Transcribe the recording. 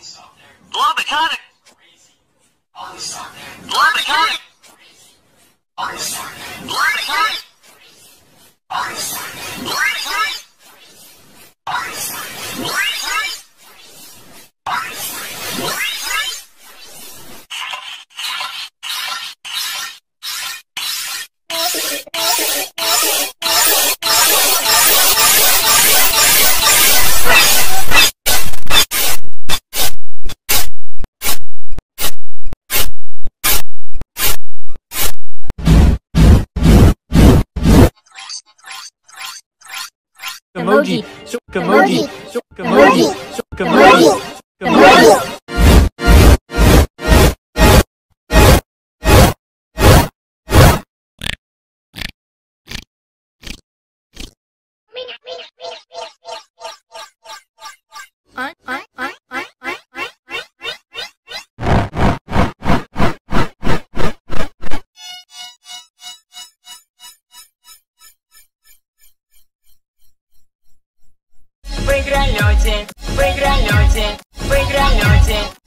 iconic. Love iconic. Love iconic. Emoji. Emoji. Emoji. Emoji. Emoji. В игролете, в игролете, в игролете.